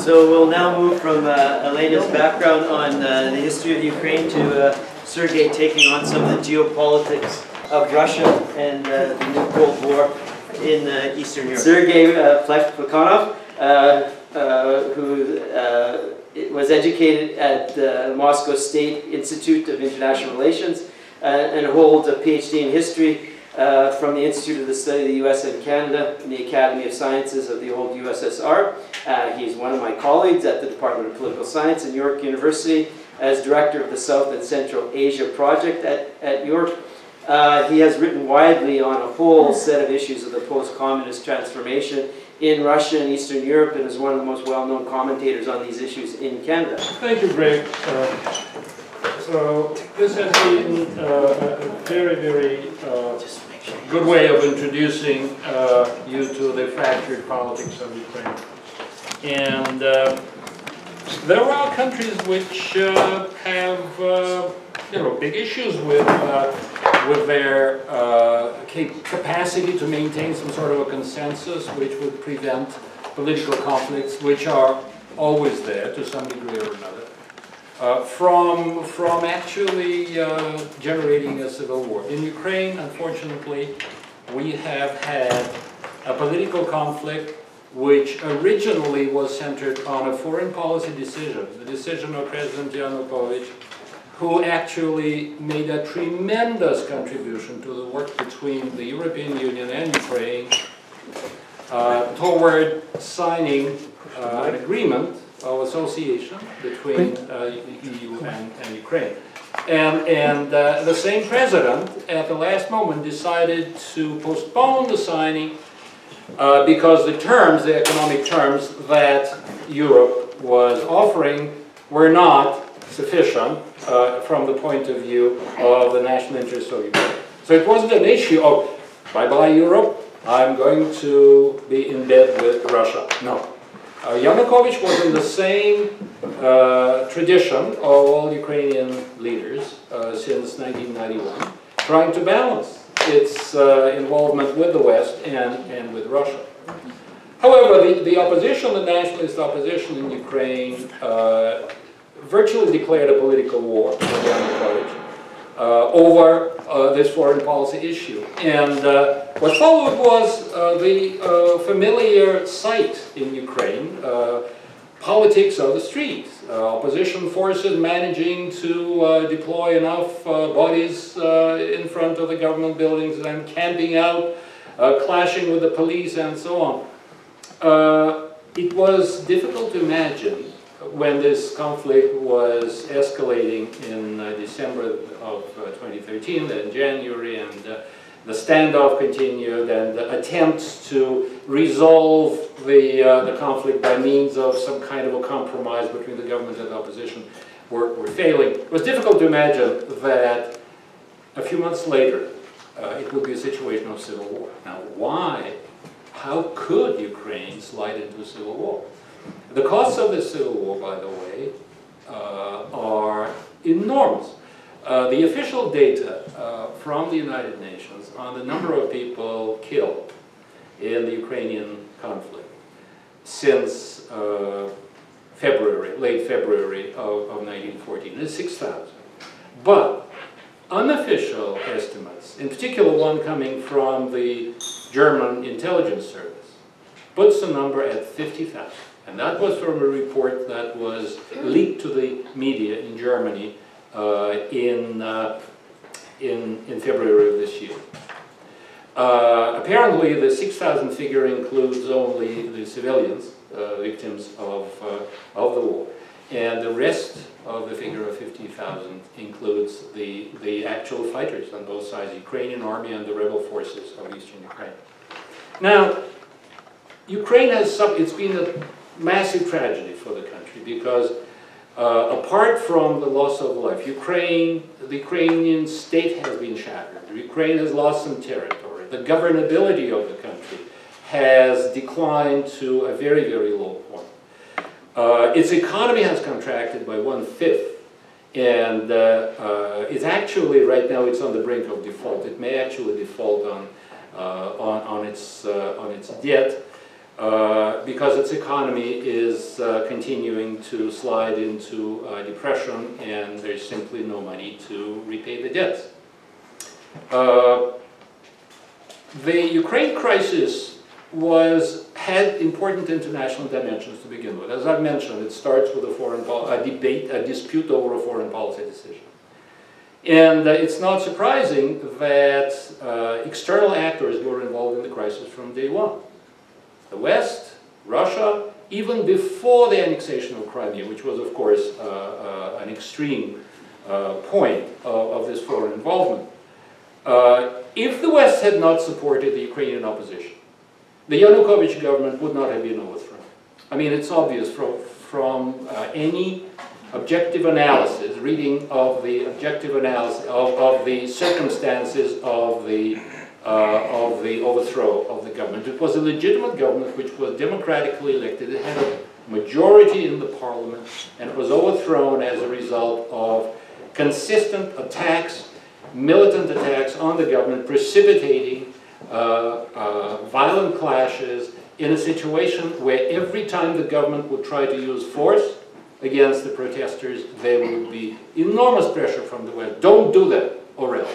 So we'll now move from uh, Elena's background on uh, the history of Ukraine to uh, Sergei taking on some of the geopolitics of Russia and uh, the new Cold War in uh, Eastern Europe. Sergei uh, Plekhanov, uh, who was educated at the Moscow State Institute of International Relations and holds a PhD in history uh, from the Institute of the Study of the U.S. and Canada in the Academy of Sciences of the old USSR. Uh, he's one of my colleagues at the Department of Political Science in York University as director of the South and Central Asia Project at, at York. Uh, he has written widely on a whole set of issues of the post-communist transformation in Russia and Eastern Europe and is one of the most well-known commentators on these issues in Canada. Thank you, Greg. Uh, so this has been uh, a very, very uh, good way of introducing uh, you to the fractured politics of Ukraine. And uh, there are countries which uh, have, uh, you know, big issues with uh, with their uh, capacity to maintain some sort of a consensus, which would prevent political conflicts, which are always there to some degree or another, uh, from from actually uh, generating a civil war. In Ukraine, unfortunately, we have had a political conflict which originally was centered on a foreign policy decision, the decision of President Yanukovych, who actually made a tremendous contribution to the work between the European Union and Ukraine uh, toward signing uh, an agreement of association between uh, EU and, and, Ukraine. And, and uh, the same president, at the last moment, decided to postpone the signing uh, because the terms, the economic terms that Europe was offering were not sufficient uh, from the point of view of the national interest of Ukraine. So it wasn't an issue of, bye-bye Europe, I'm going to be in bed with Russia. No. Uh, Yanukovych was in the same uh, tradition of all Ukrainian leaders uh, since 1991, trying to balance its uh, involvement with the West and, and with Russia. However, the, the opposition, the nationalist opposition in Ukraine, uh, virtually declared a political war with Yanukovych over uh, this foreign policy issue. And uh, what followed was uh, the familiar sight in Ukraine, politics of the street, uh, opposition forces managing to uh, deploy enough uh, bodies in front of the government buildings and camping out, clashing with the police and so on. it was difficult to imagine when this conflict was escalating in uh, December of uh, 2013, and January, and uh, the standoff continued and the attempts to resolve the, uh, the conflict by means of some kind of a compromise between the government and the opposition were, were failing. It was difficult to imagine that a few months later uh, it would be a situation of civil war. Now why, how could Ukraine slide into a civil war? The costs of the civil war, by the way, uh, are enormous. Uh, the official data uh, from the United Nations on the number of people killed in the Ukrainian conflict since uh, February, late February of, of 1914 is 6,000. But unofficial estimates, in particular one coming from the German intelligence service, puts the number at 50,000. And that was from a report that was leaked to the media in Germany uh, in, uh, in, in February of this year. Uh, apparently, the 6,000 figure includes only the civilians, uh, victims of, uh, of the war. And the rest of the figure of 50,000 includes the, the actual fighters on both sides, Ukrainian army and the rebel forces of eastern Ukraine. Now, Ukraine has, some, it's been a massive tragedy for the country because uh, apart from the loss of life, Ukraine, the Ukrainian state has been shattered. Ukraine has lost some territory. The governability of the country has declined to a very, very low point. Uh, its economy has contracted by one-fifth, and uh, uh, it's actually, right now, it's on the brink of default. It may actually default on, uh, on, on, its, uh, on its debt. Uh, because its economy is uh, continuing to slide into uh, depression and there's simply no money to repay the debts. Uh, the Ukraine crisis was had important international dimensions to begin with. As I've mentioned, it starts with a foreign a debate, a dispute over a foreign policy decision. And uh, it's not surprising that uh, external actors were involved in the crisis from day one. The West, Russia, even before the annexation of Crimea, which was, of course, uh, uh an extreme uh, point of, of, this foreign involvement. Uh, if the West had not supported the Ukrainian opposition, the Yanukovych government would not have been overthrown. I mean, it's obvious from, from any objective analysis, reading of the objective analysis of, of the circumstances of the, uh, of the overthrow of the government. It was a legitimate government which was democratically elected. It had a majority in the parliament and it was overthrown as a result of consistent attacks, militant attacks on the government, precipitating uh, uh, violent clashes in a situation where every time the government would try to use force, against the protesters, there would be enormous pressure from the West. Don't do that, or else.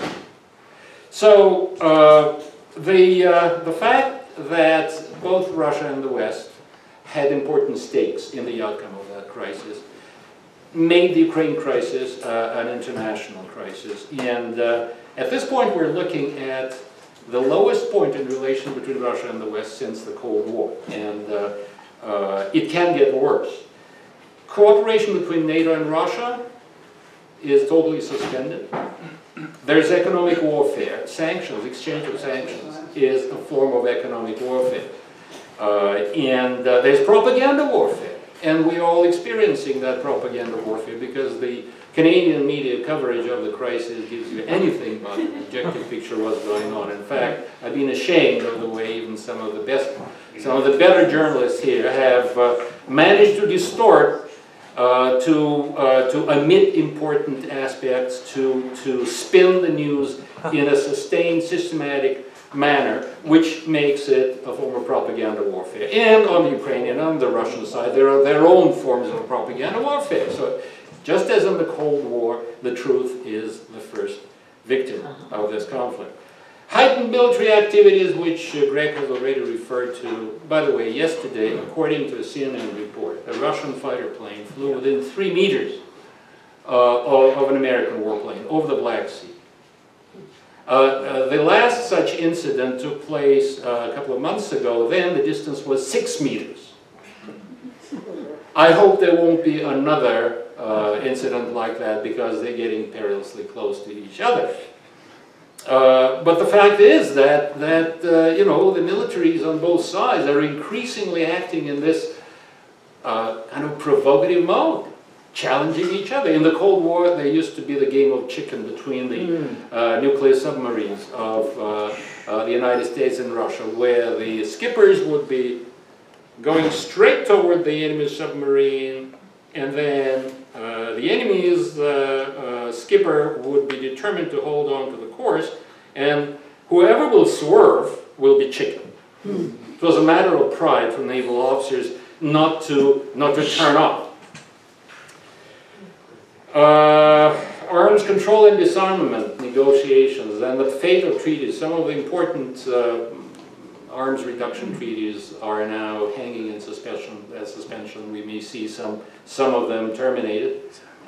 So uh, the, uh, the fact that both Russia and the West had important stakes in the outcome of that crisis made the Ukraine crisis uh, an international crisis. And uh, at this point, we're looking at the lowest point in relation between Russia and the West since the Cold War. And uh, uh, it can get worse. Cooperation between NATO and Russia is totally suspended. There's economic warfare. Sanctions, exchange of sanctions, is a form of economic warfare. Uh, and uh, there's propaganda warfare. And we're all experiencing that propaganda warfare because the Canadian media coverage of the crisis gives you anything but an objective picture of what's going on. In fact, I've been ashamed of the way even some of the best, some of the better journalists here have uh, managed to distort uh, to, uh, to omit important aspects, to, to spin the news in a sustained, systematic manner, which makes it a form of propaganda warfare. And on the Ukrainian and the Russian side, there are their own forms of propaganda warfare. So just as in the Cold War, the truth is the first victim of this conflict. Heightened military activities, which uh, Greg has already referred to. By the way, yesterday, according to a CNN report, a Russian fighter plane flew within three meters uh, of, an American warplane over the Black Sea. Uh, uh the last such incident took place uh, a couple of months ago. Then the distance was six meters. I hope there won't be another uh, incident like that because they're getting perilously close to each other. Uh, but the fact is that, that uh, you know, the militaries on both sides are increasingly acting in this uh, kind of provocative mode, challenging each other. In the Cold War, there used to be the game of chicken between the mm. nuclear submarines of uh, the United States and Russia, where the skippers would be going straight toward the enemy submarine, and then uh, the enemy's uh, uh, skipper would be determined to hold on to the course, and whoever will swerve will be chicken. It was a matter of pride for naval officers not to, not to turn off. Uh, arms control and disarmament negotiations and the fate of treaties. Some of the important uh, arms reduction treaties are now hanging in suspension. Suspension, we may see some some of them terminated.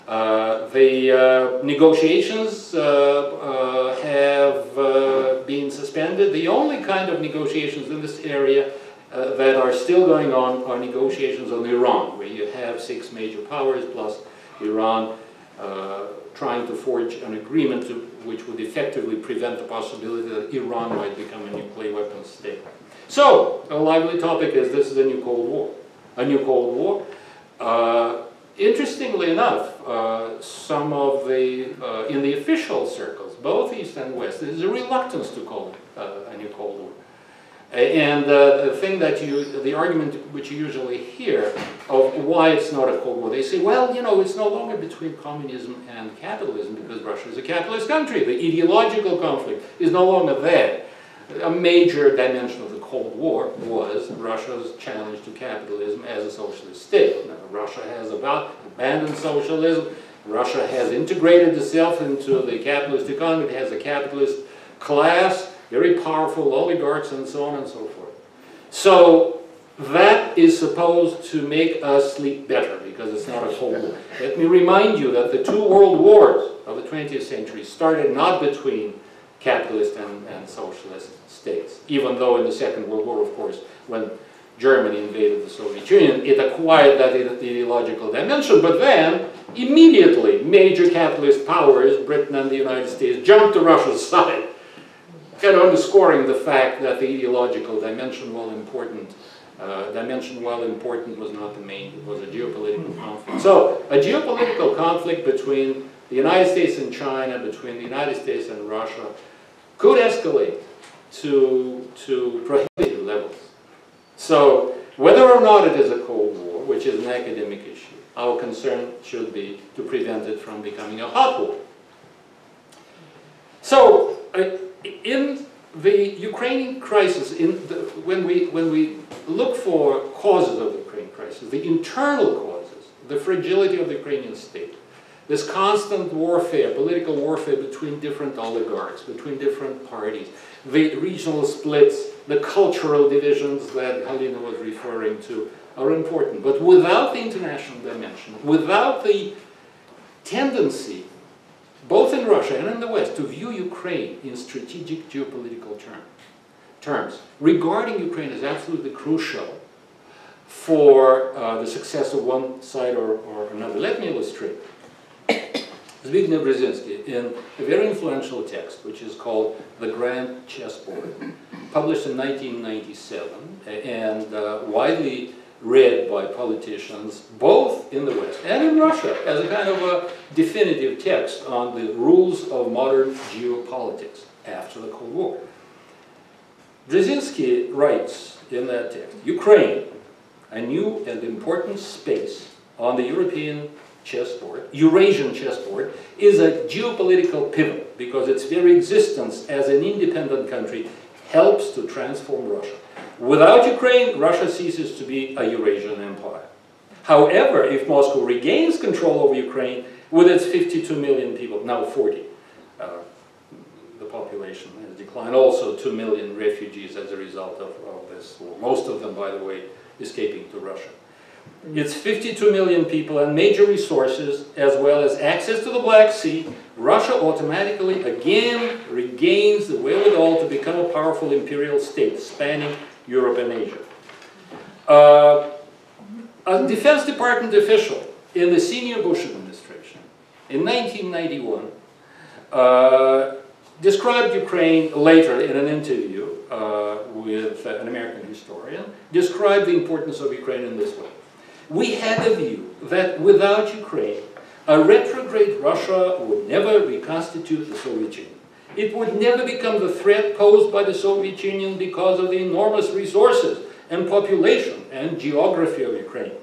Uh, the uh, negotiations uh, have been suspended. The only kind of negotiations in this area that are still going on are negotiations on Iran, where you have six major powers plus Iran trying to forge an agreement to, which would effectively prevent the possibility that Iran might become a nuclear weapons state. So, a lively topic is this is a new Cold War. A new Cold War. Uh, interestingly enough, uh, some of the, uh, in the official circles, both East and West, there's a reluctance to call it uh, a new Cold War. And uh, the thing that you, the argument which you usually hear of why it's not a Cold War, they say, well, you know, it's no longer between communism and capitalism because Russia is a capitalist country. The ideological conflict is no longer there. A major dimension of the Cold War was Russia's challenge to capitalism as a socialist state. Now, Russia has about abandoned socialism. Russia has integrated itself into the capitalist economy. It has a capitalist class, very powerful oligarchs and so on and so forth. So that is supposed to make us sleep better because it's not a Cold War. Let me remind you that the two world wars of the 20th century started not between capitalist and, and socialist states. Even though in the Second World War, of course, when Germany invaded the Soviet Union, it acquired that ideological dimension, but then immediately major capitalist powers, Britain and the United States, jumped to Russia's side, kind of underscoring the fact that the ideological dimension, while important, uh, dimension, while important, was not the main, it was a geopolitical conflict. So, a geopolitical conflict between the United States and China, between the United States and Russia, could escalate to, to prohibitive levels. So whether or not it is a Cold War, which is an academic issue, our concern should be to prevent it from becoming a hot war. So in the Ukrainian crisis, in the, when, we, when we look for causes of the Ukraine crisis, the internal causes, the fragility of the Ukrainian state, this constant warfare, political warfare between different oligarchs, between different parties, the regional splits, the cultural divisions that Halina was referring to are important. But without the international dimension, without the tendency, both in Russia and in the West, to view Ukraine in strategic geopolitical term, terms, regarding Ukraine as absolutely crucial for uh, the success of one side or, or another. Let me illustrate. Zbigniew Brzezinski, in a very influential text, which is called The Grand Chessboard, published in 1997 and uh, widely read by politicians, both in the West and in Russia, as a kind of a definitive text on the rules of modern geopolitics after the Cold War. Brzezinski writes in that text, Ukraine, a new and important space on the European chessboard, Eurasian chessboard, is a geopolitical pivot because its very existence as an independent country helps to transform Russia. Without Ukraine, Russia ceases to be a Eurasian empire. However, if Moscow regains control over Ukraine, with its 52 million people, now 40, uh, the population has declined, also 2 million refugees as a result of, of this war. Most of them, by the way, escaping to Russia. It's 52 million people and major resources, as well as access to the Black Sea. Russia automatically again regains the wherewithal to become a powerful imperial state spanning Europe and Asia. Uh, a Defense Department official in the senior Bush administration in 1991 uh, described Ukraine later in an interview uh, with an American historian, described the importance of Ukraine in this way. We had a view that without Ukraine, a retrograde Russia would never reconstitute the Soviet Union. It would never become the threat posed by the Soviet Union because of the enormous resources and population and geography of Ukraine.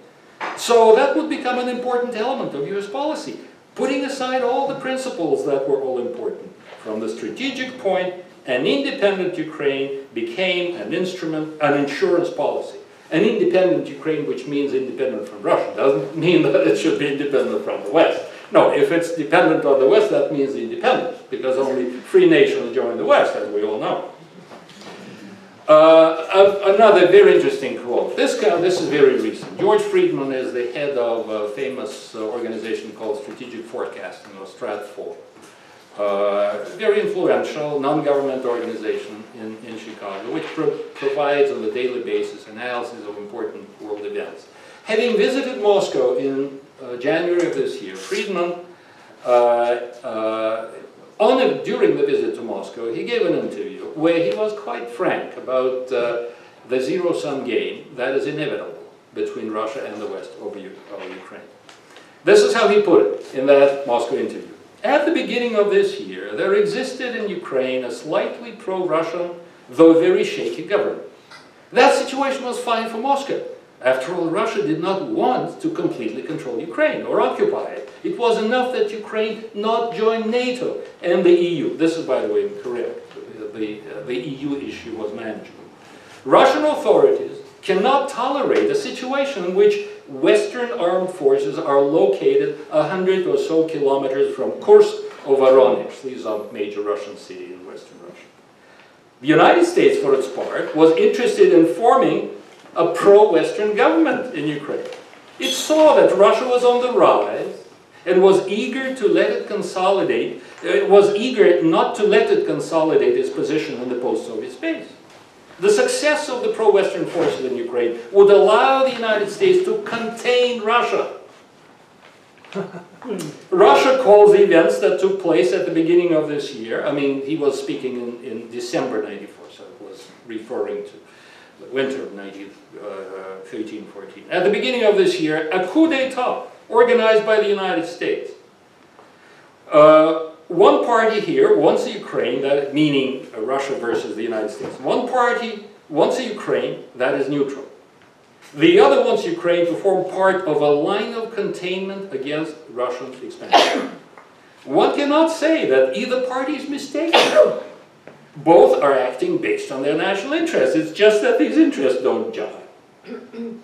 So that would become an important element of US policy, putting aside all the principles that were all important. From the strategic point, an independent Ukraine became an instrument, an insurance policy. An independent Ukraine, which means independent from Russia, doesn't mean that it should be independent from the West. No, if it's dependent on the West, that means independent, because only free nations join the West, as we all know. Uh, another very interesting quote. This, guy, this is very recent. George Friedman is the head of a famous uh, organization called Strategic Forecasting, or Stratfor. Uh, very influential non-government organization in, in Chicago, which pro provides on a daily basis analysis of important world events. Having visited Moscow in uh, January of this year, Friedman, uh, uh, on a, during the visit to Moscow, he gave an interview where he was quite frank about uh, the zero-sum game that is inevitable between Russia and the West over, over Ukraine. This is how he put it in that Moscow interview. At the beginning of this year, there existed in Ukraine a slightly pro-Russian, though very shaky government. That situation was fine for Moscow. After all, Russia did not want to completely control Ukraine or occupy it. It was enough that Ukraine not join NATO and the EU. This is, by the way, incorrect. The, uh, the EU issue was manageable. Russian authorities cannot tolerate a situation in which Western armed forces are located a hundred or so kilometers from Kursk or Voronezh. These are major Russian cities in Western Russia. The United States, for its part, was interested in forming a pro-Western government in Ukraine. It saw that Russia was on the rise and was eager to let it consolidate, it was eager not to let it consolidate its position in the post-Soviet space. The success of the pro-Western forces in Ukraine would allow the United States to contain Russia. Russia calls the events that took place at the beginning of this year, I mean, he was speaking in, in December 94, so it was referring to the winter of 19, uh, 13, 14. At the beginning of this year, a coup d'etat organized by the United States. Uh, one party here wants a Ukraine, that, meaning uh, Russia versus the United States. One party wants a Ukraine that is neutral. The other wants Ukraine to form part of a line of containment against Russian expansion. One cannot say that either party is mistaken. Both are acting based on their national interests. It's just that these interests don't jive.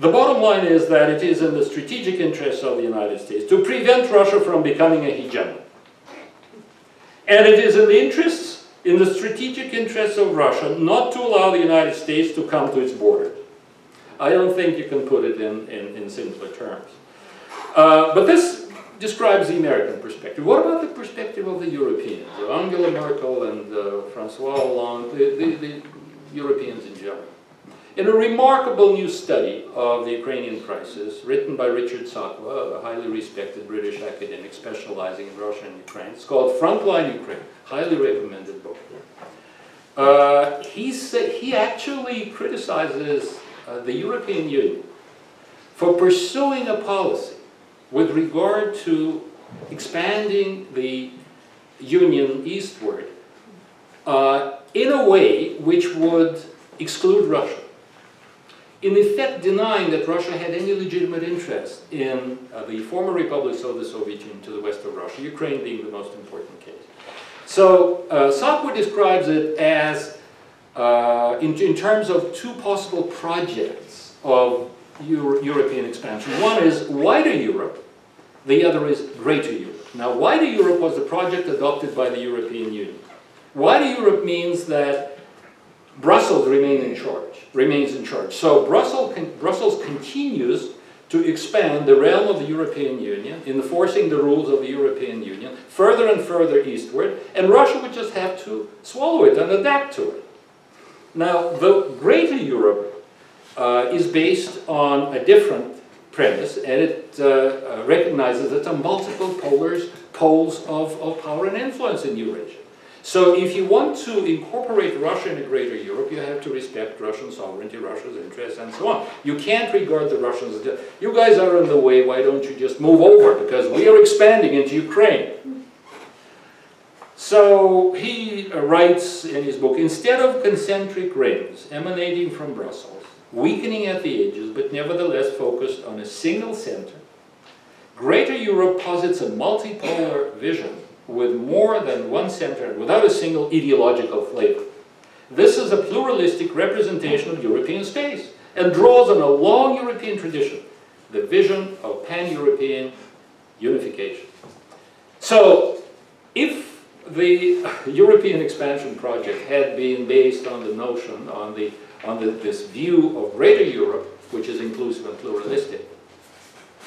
The bottom line is that it is in the strategic interests of the United States to prevent Russia from becoming a hegemon. And it is in the interests, in the strategic interests of Russia not to allow the United States to come to its border. I don't think you can put it in, in, in simpler terms. Uh, but this describes the American perspective. What about the perspective of the Europeans? Angela Merkel and uh, Francois Hollande, the, the, the Europeans in general. In a remarkable new study of the Ukrainian crisis, written by Richard Sakwa, a highly respected British academic specializing in Russia and Ukraine, it's called Frontline Ukraine, highly recommended book. Uh, he, he actually criticizes uh, the European Union for pursuing a policy with regard to expanding the Union eastward uh, in a way which would exclude Russia in effect denying that Russia had any legitimate interest in uh, the former republics of the Soviet Union to the west of Russia, Ukraine being the most important case. So uh, Sakwa describes it as, uh, in, in, terms of two possible projects of Euro European expansion. One is wider Europe, the other is greater Europe. Now wider Europe was the project adopted by the European Union. Wider Europe means that Brussels remain in charge remains in charge. So Brussels, con Brussels continues to expand the realm of the European Union, enforcing the rules of the European Union, further and further eastward, and Russia would just have to swallow it and adapt to it. Now, the greater Europe uh, is based on a different premise, and it uh, uh recognizes that there are multiple polars, poles of, of power and influence in Eurasia. So if you want to incorporate Russia in a greater Europe, you have to respect Russian sovereignty, Russia's interests, and so on. You can't regard the Russians as, you guys are in the way, why don't you just move over? Because we are expanding into Ukraine. So he uh, writes in his book, instead of concentric rings emanating from Brussels, weakening at the edges, but nevertheless focused on a single center, Greater Europe posits a multipolar vision with more than one center and without a single ideological flavor. This is a pluralistic representation of European space and draws on a long European tradition, the vision of pan-European unification. So, if the European expansion project had been based on the notion, on, the, on the, this view of greater Europe, which is inclusive and pluralistic,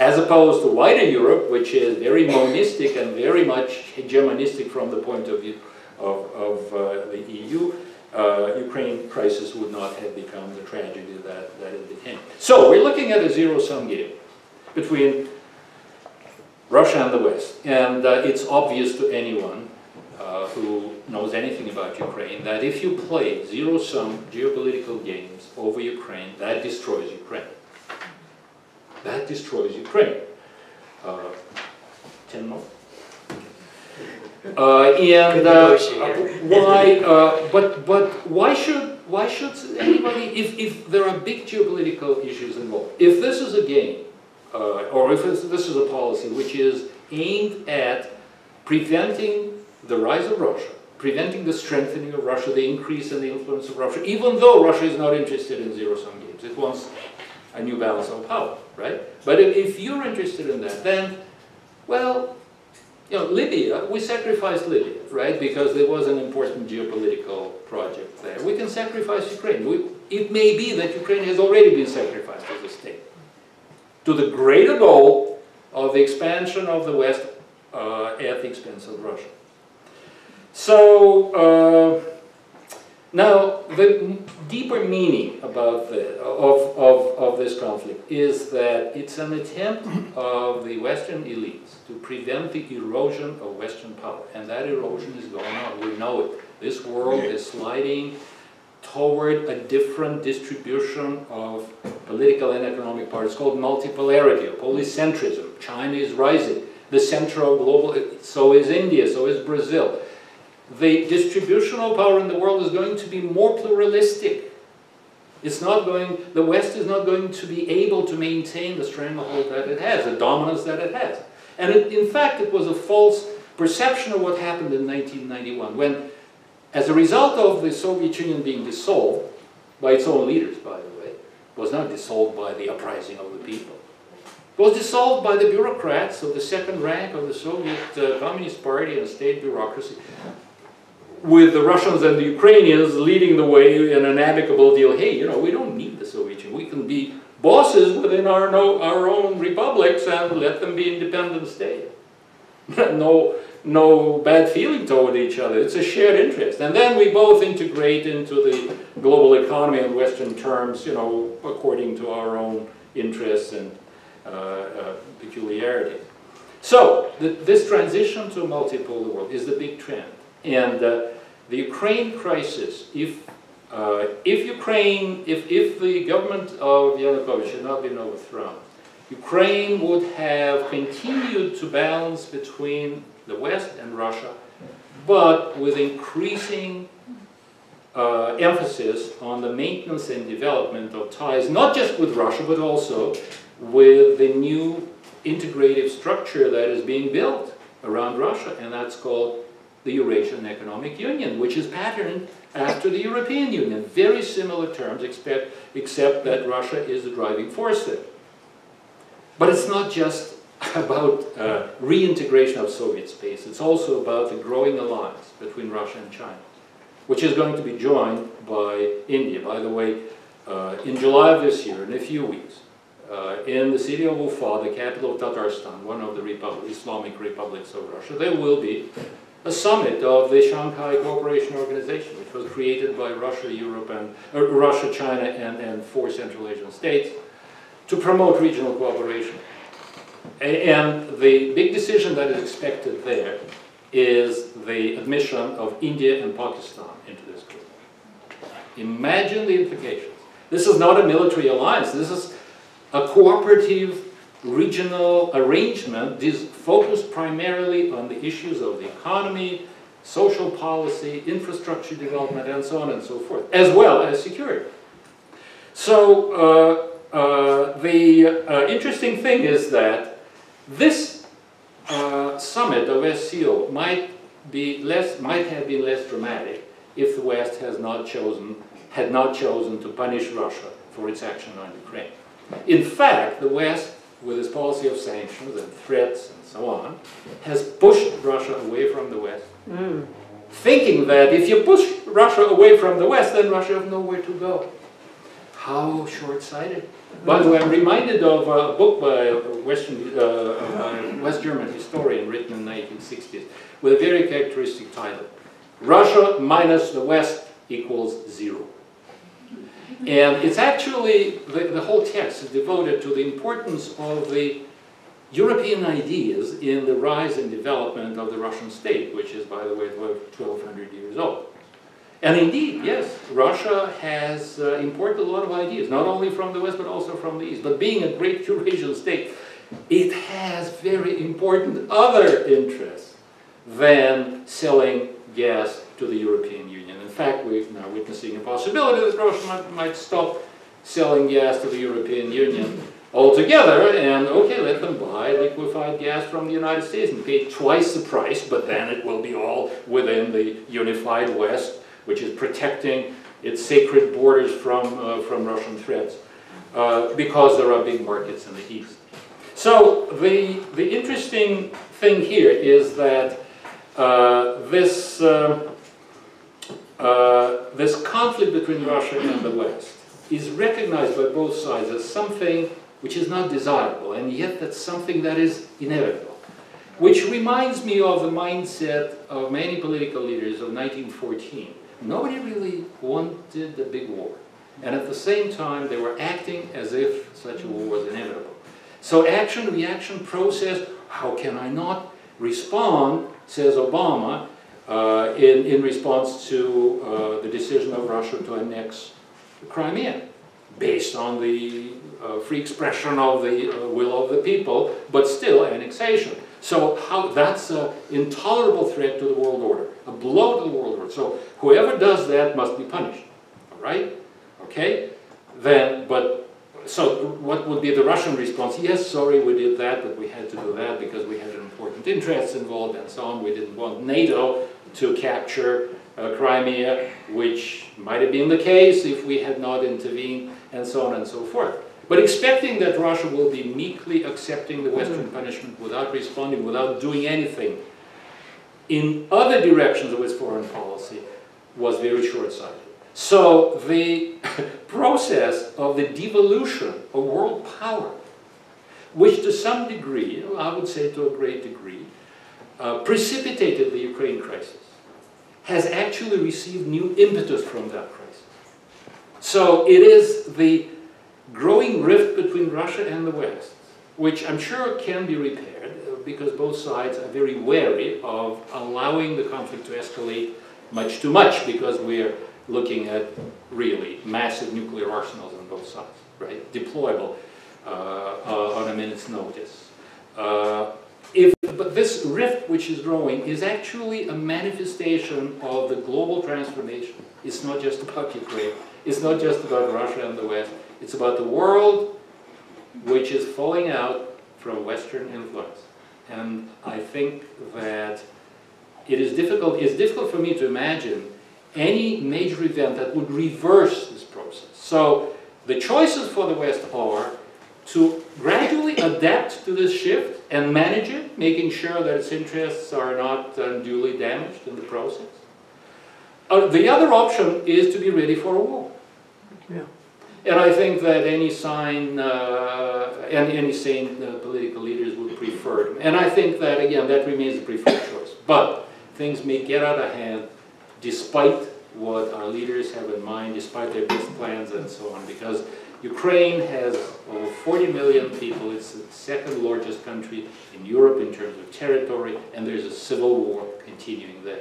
as opposed to wider Europe, which is very monistic and very much hegemonistic from the point of view of, of uh, the EU, uh, Ukraine crisis would not have become the tragedy that, that it became. So we're looking at a zero-sum game between Russia and the West. And uh, it's obvious to anyone uh, who knows anything about Ukraine that if you play zero-sum geopolitical games over Ukraine, that destroys Ukraine. That destroys Ukraine. Uh, ten more. Uh, and uh, why? Uh, but but why should why should anybody? If if there are big geopolitical issues involved, if this is a game, uh, or if this is a policy which is aimed at preventing the rise of Russia, preventing the strengthening of Russia, the increase in the influence of Russia, even though Russia is not interested in zero-sum games. It wants a new balance of power, right? But if, if you're interested in that, then, well, you know, Libya, we sacrificed Libya, right? Because there was an important geopolitical project there. We can sacrifice Ukraine. We, it may be that Ukraine has already been sacrificed as a state to the greater goal of the expansion of the West uh, at the expense of Russia. So, uh, now, the deeper meaning about the, of, of, of this conflict is that it's an attempt of the Western elites to prevent the erosion of Western power. And that erosion is going on. We know it. This world is sliding toward a different distribution of political and economic power. It's called multipolarity polycentrism. China is rising. The central global, so is India, so is Brazil the distributional power in the world is going to be more pluralistic. It's not going, the West is not going to be able to maintain the stranglehold that it has, the dominance that it has. And it, in fact, it was a false perception of what happened in 1991, when, as a result of the Soviet Union being dissolved, by its own leaders, by the way, was not dissolved by the uprising of the people. It was dissolved by the bureaucrats of the second rank of the Soviet uh, Communist Party and state bureaucracy with the Russians and the Ukrainians leading the way in an amicable deal. Hey, you know, we don't need the Soviet Union. We can be bosses within our, no, our own republics and let them be independent states. no, no bad feeling toward each other. It's a shared interest. And then we both integrate into the global economy in Western terms, you know, according to our own interests and uh, uh, peculiarities. So, this transition to a multipolar world is the big trend. And uh, the Ukraine crisis, if, uh, if Ukraine, if, if the government of Yanukovych had not been overthrown, Ukraine would have continued to balance between the West and Russia, but with increasing uh, emphasis on the maintenance and development of ties, not just with Russia, but also with the new integrative structure that is being built around Russia, and that's called the Eurasian Economic Union, which is patterned after the European Union. Very similar terms, except, except that Russia is the driving force there. But it's not just about uh, reintegration of Soviet space, it's also about the growing alliance between Russia and China, which is going to be joined by India. By the way, uh, in July of this year, in a few weeks, uh, in the city of Ufa, the capital of Tatarstan, one of the Republic, Islamic republics of Russia, there will be a summit of the Shanghai Cooperation Organization, which was created by Russia, Europe, and uh, Russia, China, and, and four Central Asian states to promote regional cooperation. And the big decision that is expected there is the admission of India and Pakistan into this group. Imagine the implications. This is not a military alliance. This is a cooperative regional arrangement is focused primarily on the issues of the economy, social policy, infrastructure development, and so on and so forth, as well as security. So uh, uh, the uh, interesting thing is that this uh, summit of SCO might be less, might have been less dramatic if the West has not chosen, had not chosen to punish Russia for its action on Ukraine. In fact, the West with its policy of sanctions and threats and so on, has pushed Russia away from the West. Mm. Thinking that if you push Russia away from the West, then Russia has nowhere to go. How short-sighted. By the way, I'm reminded of a book by a Western, uh, a West German historian written in the 1960s with a very characteristic title. Russia minus the West equals zero. And it's actually, the, the whole text is devoted to the importance of the European ideas in the rise and development of the Russian state, which is, by the way, 1200 years old. And indeed, yes, Russia has uh, imported a lot of ideas, not only from the West, but also from the East. But being a great Eurasian state, it has very important other interests than selling gas to the European Union. In fact, we're now witnessing a possibility that Russia might, might stop selling gas to the European Union altogether and okay, let them buy liquefied gas from the United States and pay twice the price, but then it will be all within the unified West, which is protecting its sacred borders from, uh, from Russian threats uh, because there are big markets in the East. So the, the interesting thing here is that uh, this, uh, this conflict between Russia and the West is recognized by both sides as something which is not desirable, and yet that's something that is inevitable. Which reminds me of the mindset of many political leaders of 1914. Nobody really wanted a big war. And at the same time, they were acting as if such a war was inevitable. So action, reaction, process, how can I not respond, says Obama, uh, in, in response to uh, the decision of Russia to annex Crimea, based on the uh, free expression of the uh, will of the people, but still annexation. So how, that's an intolerable threat to the world order, a blow to the world order. So whoever does that must be punished, all right? Okay? Then, but, so what would be the Russian response? Yes, sorry, we did that, but we had to do that because we had important interests involved and so on. We didn't want NATO to capture uh, Crimea, which might have been the case if we had not intervened, and so on and so forth. But expecting that Russia will be meekly accepting the Western punishment without responding, without doing anything in other directions of its foreign policy was very short-sighted. So the process of the devolution of world power, which to some degree, I would say to a great degree, uh, precipitated the Ukraine crisis, has actually received new impetus from that crisis. So it is the growing rift between Russia and the West, which I'm sure can be repaired uh, because both sides are very wary of allowing the conflict to escalate much too much because we're looking at really massive nuclear arsenals on both sides, right? Deployable uh, uh, on a minute's notice. Uh, if, but this rift which is growing is actually a manifestation of the global transformation. It's not just about Ukraine. It's not just about Russia and the West. It's about the world which is falling out from Western influence. And I think that it is difficult, it's difficult for me to imagine any major event that would reverse this process. So the choices for the West are to gradually adapt to this shift and manage it, making sure that its interests are not unduly damaged in the process. Uh, the other option is to be ready for a war. Yeah. And I think that any sign, uh, any, any sane uh, political leaders would prefer it. And I think that, again, that remains the preferred choice. But things may get out of hand despite what our leaders have in mind, despite their best plans and so on, because Ukraine has over 40 million people. It's the second largest country in Europe in terms of territory, and there's a civil war continuing there.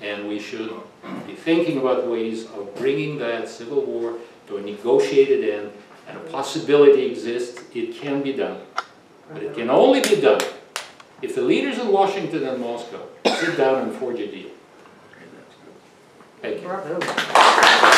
And we should be thinking about ways of bringing that civil war to a negotiated end, and a possibility exists, it can be done. But it can only be done if the leaders in Washington and Moscow sit down and forge a deal. Thank you.